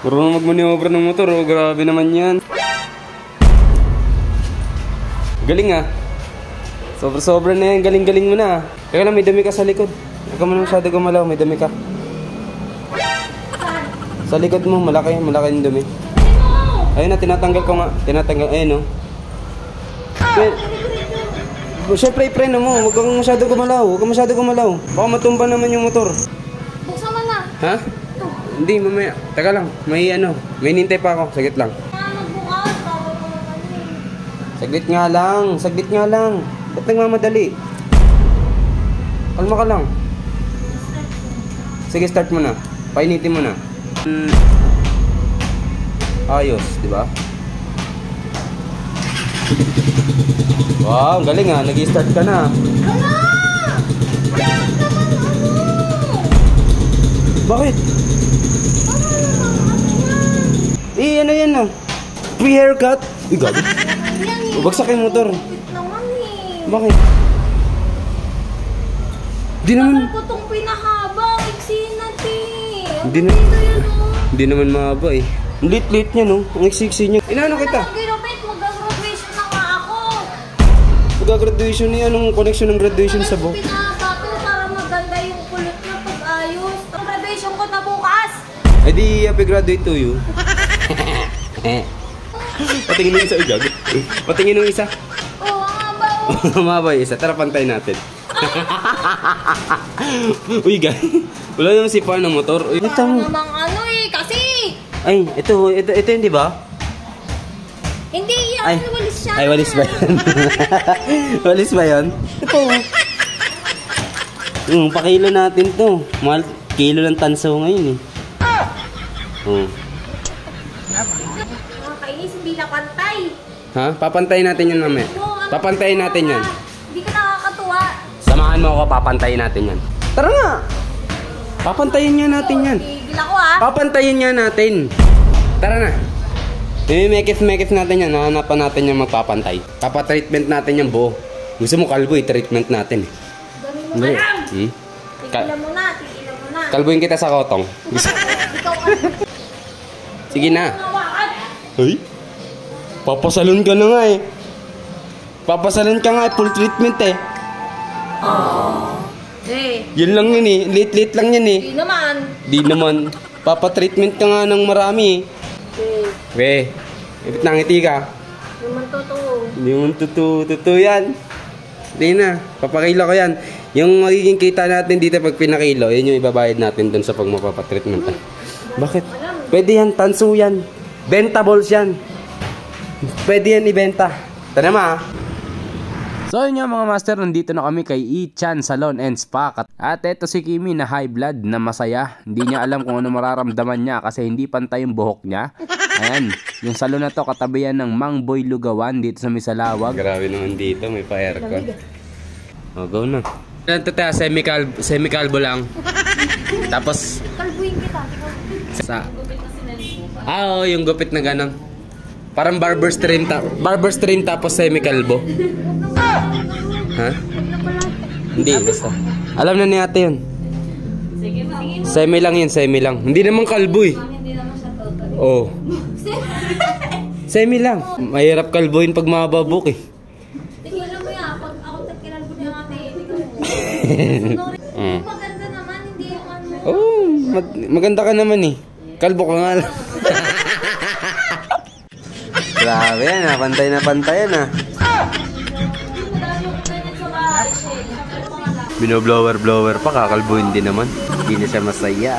Marunong magmanewra ng motor, oh. Grabe naman yan. Galing ah. Sobra-sobra na yan. Galing-galing mo na. ah. Teka lang, may dami ka sa likod. Huwag ka mo na masyado gumalaw. May dami ka. Sa likod mo, malaki. Malaki yung dumi. Ayun na, tinatanggal ko nga. Tinatanggal. Ayun oh. Pre- Siyempre, preno mo. Huwag kang masyado gumalaw. Huwag kang masyado gumalaw. Baka matumba naman yung motor. Buksan mo na. Ha? Hindi, mamaya. Teka lang. May ano. May nintay pa ako. Saglit lang. Saglit nga lang. Saglit nga lang. Ba't nagmamadali? Kalma ka lang. Sige, start mo na. Painitin mo na. Mm. Ayos, di ba? Wow, galing ah. Nag-start ka na. Ano? Bakit? Haircut? Uy, gabi. Bagsak yung motor. Bakit? Di naman, Tagal ko tong pinahaba. Iksi na Ano na- oh? hindi naman mahaba eh. Lit-lit niya no. Ang iksi niya. Inaano kita? Ano? Mag-graduation na nga ako. Pagka-graduation niya, anong connection ng graduation sa buhok? Pinahaba para maganda yung kulot na pag-ayos. Ang graduation ko na bukas. Eh di, happy graduate to you. Eh. Patingin ng isa, gago. Patingin ng isa. Oo, oh. Mahaba yung isa. Tara, pantay natin. Uy, guys. Wala naman si ng motor. Uy, ito namang ano eh. Kasi Ay, ito, ito, ito yun, di ba? hindi yan. Ay, walis siya. ay, walis ba yan? walis ba yan? Ito. Hmm, pakilo natin to. Mahal, kilo ng tanso ngayon eh. Oh. Nakakainis, hindi na pantay. Ha? Papantayin natin yan mamaya. Papantayin natin yan. Hindi ka nakakatuwa. Samahan mo ako, papantayin natin yan. Tara nga! Papantayin nga natin yan. Tigil ako ah. Papantayin nga natin. Tara na. Mimimekif-mekif natin yan. Nahanapan natin yung magpapantay. Papatreatment natin yung buo. Gusto mo kalbo, i-treatment natin. eh. Ganun mo lang. Hmm? Tigilan mo na, tigilan mo na. kalbuin kita sa kotong. Gusto- Ikaw ang Sige na. nawakan. Papasalon ka na nga eh. Papasalon ka nga eh. Full treatment eh. Eh, Yun lang yun eh. Lit-lit lang yan eh. hindi naman. Di naman. Papatreatment ka nga ng marami Eh, eh. We, ipit nangiti ka. naman totoo. Hindi mo totoo, totoo yan. Hindi na, papakilo ko yan. Yung magiging kita natin dito pag pinakilo, yun yung ibabayad natin dun sa pag mapapatreatment. Bakit? Pwede yan, tanso yan. Bentables yan. Pwede yan ibenta. Tara ma. So yun nga mga master, nandito na kami kay Ichan Salon and Spa. At eto si Kimi na high blood na masaya. Hindi niya alam kung ano mararamdaman niya kasi hindi pantay yung buhok niya. Ayan, yung salon na to katabi yan ng Mang Boy Lugawan dito sa Misalawag. Grabe naman dito, may pa-aircon. Oh, go na. Ito tayo, semi-calbo, semi-calbo lang. Tapos, Kalbuin kita. sa... Ah, oo, yung gupit na ganon. Parang barber stream, ta barber stream tapos semi-calbo. Ha? Hindi, basta. Alam na ni ate yun. Semi lang yun, semi lang. Hindi naman kalbo eh. Total. Oh. Semi lang. Mahirap kalbohin pag mababok eh. Tigilan mo yan. Pag ako tagkilan ko niya ate, tigilan mo. Mm. Maganda naman, hindi yung ano. Oh, mag- maganda ka naman eh. Kalbo ka nga lang. Grabe yan ah. Pantay na pantay yan ah. Madami yung ganyan sa bahay. Binoblower blower pa, kakalbuhin din naman. Hindi na siya masaya.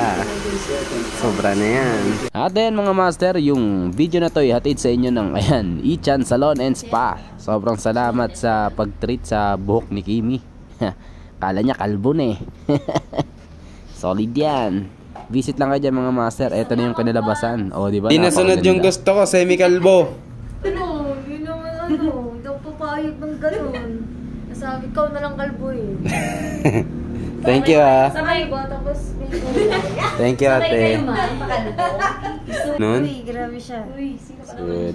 Sobra na yan. At ayan mga master, yung video na to ay hatid sa inyo ng ayan, Ichan Salon and Spa. Sobrang salamat sa pag-treat sa buhok ni Kimi. Kala niya kalbo na eh. Solid yan. Visit lang kayo dyan mga master. Ito na yung kinalabasan. O, di ba? Di nasunod yung gusto ko, semi-kalbo. Ano? Yun naman ano. Hindi ako papayag ng ganun. Nasabi, ikaw na lang kalbo eh. Thank you ah. Sabay ba? Tapos may Thank you ate. man. Noon? Uy, grabe siya. Uy, sino ka Sulit.